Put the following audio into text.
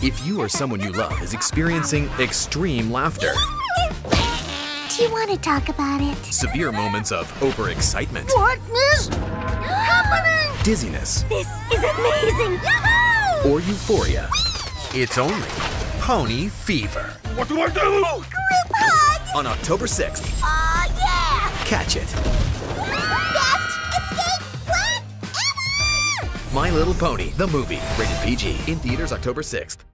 If you or someone you love is experiencing extreme laughter, Do you want to talk about it? severe moments of overexcitement, What is happening? dizziness, This is amazing! Yahoo! or euphoria, it's only Pony Fever. What do I do? Group hug! On October 6th, Aw, yeah! catch it. My Little Pony, the movie, rated PG, in theaters October 6th.